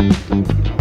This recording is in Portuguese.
Música